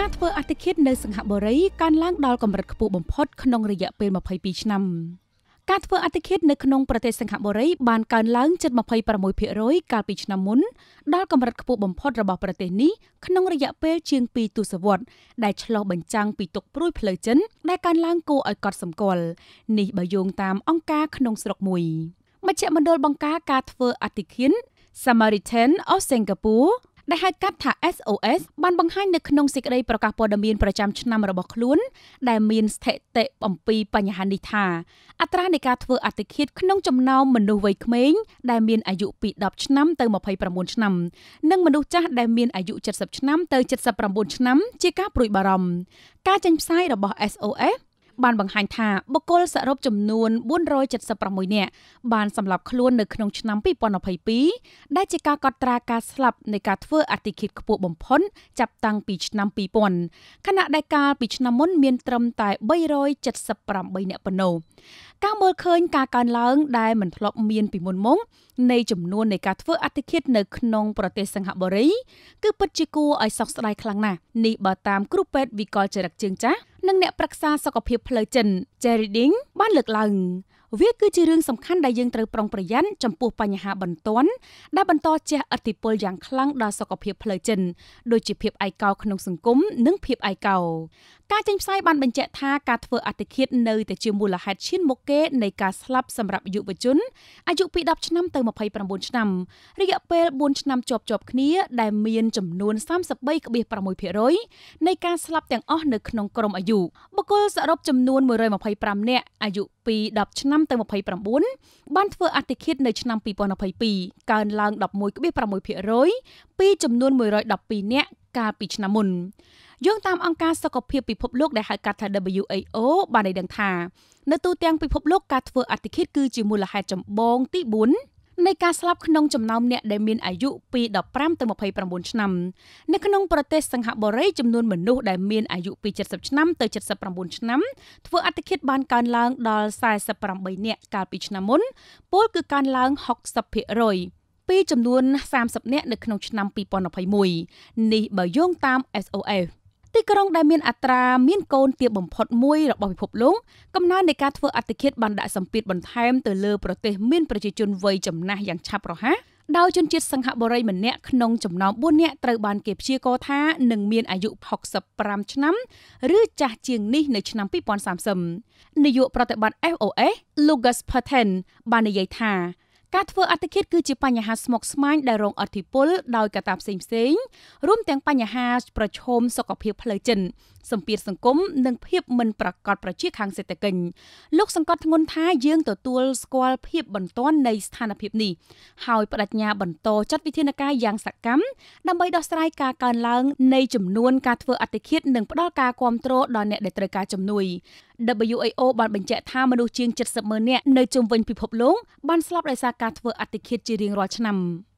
ការធ្វើអតិឃាតនៅសង្ហបុរីកើនឡើងដល់កម្រិតខ្ពស់បំផុតក្នុងរយៈពេល22ឆ្នាំការធ្វើអតិឃាតនៅក្នុងប្រទេសសិង្ហបុរីបានកើនឡើងជិត26%កាលពីឆ្នាំមុនដល់កម្រិតខ្ពស់បំផុតរបស់ប្រទេសនេះក្នុងរយៈពេលជាង2ទសវត្សរ៍ដែលឆ្លុះបញ្ចាំងពីទុកព្រួយផ្លូវចិនដែលកើនឡើងគួរឲ្យកត់សម្គាល់នេះបើយោងតាមអង្គការក្នុងស្រុកមួយមជ្ឈមណ្ឌលបង្ការការធ្វើអតិឃាត Samaritan of Singapore ដែលហៅកាត់ថា SOS បានបង្ហាញនៅក្នុងសេចក្តីប្រកាសព័ត៌មានប្រចាំឆ្នាំរបស់ខ្លួន ដែលមានស្ថិតិអំពីបញ្ហានេះថាអត្រានៃការធ្វើអតិឃាតក្នុងចំណោមមនុស្សវ័យក្មេងដែលមានអាយុពី10ឆ្នាំទៅ29ឆ្នាំនិងមនុស្សចាស់ដែលមានអាយុ70ឆ្នាំទៅ79ឆ្នាំជាការព្រួយបារម្ភការចេញផ្សាយរបស់ SOS បានបង្ហាញថាបុគ្គលសរុបចំនួន476នាក់បានសម្លាប់ខ្លួននៅក្នុងឆ្នាំ2022ដែលជាការកត់ត្រាការស្លាប់នៃការធ្វើអតិឃាតខ្ពស់បំផុតចាប់តាំងពីឆ្នាំ2000ខណៈដែលកាលពីឆ្នាំមុនមានត្រឹមតែ378នាក់ប៉ុណ្ណោះការមើលឃើញការកើនឡើងដែលមិនធ្លាប់មានពីមុនមកនៃចំនួននៃការធ្វើអតិឃាតនៅក្នុងប្រទេសសិង្ហបុរីគឺពិតជាគួរឲ្យសោកស្ដាយខ្លាំងណាស់នេះបើតាមគ្រូពេទ្យវិកលចរិតជើងចាស់ និងអ្នកប្រឹក្សាសុខភាពផ្លូវចិន Jerry Ding បានលើកឡើងវាគឺជារឿងសំខាន់ដែលយើងត្រូវប្រុងប្រយ័ត្នចំពោះបញ្ហាបន្ទាន់ដែលបន្តជះឥទ្ធិពលយ៉ាងខ្លាំងដល់សុខភាពផ្លូវចិនដូចជាភាពឯកោក្នុងសង្គមនិងភាពឯកោ ការចេញផ្សាយបានបញ្ជាក់ថាការធ្វើអតិឃាតនៅតែជាមូលហេតុឈានមុខគេនៃការស្លាប់សម្រាប់យុវជនអាយុពី10ឆ្នាំទៅ29ឆ្នាំរយៈពេល4ឆ្នាំជាប់ជាប់គ្នាដែលមានចំនួន33.6%នៃការស្លាប់ទាំងអស់នៅក្នុងក្រុមអាយុបុគ្គលសរុបចំនួន125នាក់អាយុពី10ឆ្នាំទៅ29បានធ្វើអតិឃាតនៅឆ្នាំ2022កើនឡើង11.6%ពីចំនួន112នាក់កាលពីឆ្នាំមុន យោងតាមអង្គការសុខភាពពិភពលោកដែលហៅកាត់ថា WHO បានឲ្យដឹងថានៅទូទាំងពិភពលោកការធ្វើអតិឃាតគឺជាមូលហេតុចម្បងទី4នៃការស្លាប់ក្នុងចំណោមអ្នកដែលមានអាយុពី15ទៅ29ឆ្នាំនៅក្នុងប្រទេសសិង្ហបុរីចំនួនមនុស្សដែលមានអាយុពី70ឆ្នាំទៅ79ឆ្នាំធ្វើអតិឃាតបានកើនឡើងដល់48នាក់កាលពីឆ្នាំមុនពលគឺកើនឡើង60%ពីចំនួន30នាក់នៅក្នុងឆ្នាំ2021នេះបើយោងតាម SOF ទីក្រុងដែលមានអត្រាមានកូនទាបបំផុតមួយរបស់ពិភពលោកកំណើននៃការធ្វើអតិឃាតបានដាក់សម្ពាធបន្ថែមទៅលើប្រទេសមានប្រជាជនវ័យចំណាស់យ៉ាងឆាប់រហ័សដោយជនជាតិសង្ហបុរីម្នាក់ក្នុងចំណោម4នាក់ត្រូវបានគេព្យាករថានឹងមានអាយុ65ឆ្នាំឬចាស់ជាងនេះនៅឆ្នាំ2030នាយកប្រតិបត្តិ FOS Lucas Paten បាននិយាយថា ការធ្វើអត្តឃាតគឺជាបញ្ហាស្មុគស្មាញដែលរងអធិបុលដោយកត្តាផ្សេងផ្សេងរួមទាំងបញ្ហាប្រឈមសុខភាពផ្លូវចិត្តសម្ពាធសង្គមនិងភាពមិនប្រកបប្រជាខាងសេដ្ឋកិច្ចលោកសង្កត់ធ្ងន់ថាយើងទទួលស្គាល់ភាពបន្ទាន់នៃស្ថានភាពនេះហើយបដិញ្ញាបន្តចាត់វិធានការយ៉ាងសកម្មដើម្បីដោះស្រាយការកើនឡើងនៃចំនួនការធ្វើអត្តឃាតនិងផ្ដល់ការគាំទ្រដល់អ្នកដែលត្រូវការជំនួយ WHO បានបញ្ជាក់ថាមនុស្សជាង70ម៉ឺននាក់នៅជុំវិញពិភពលោកបានស្លាប់ដោយសារការធ្វើអត្តឃាតជារៀងរាល់ឆ្នាំ។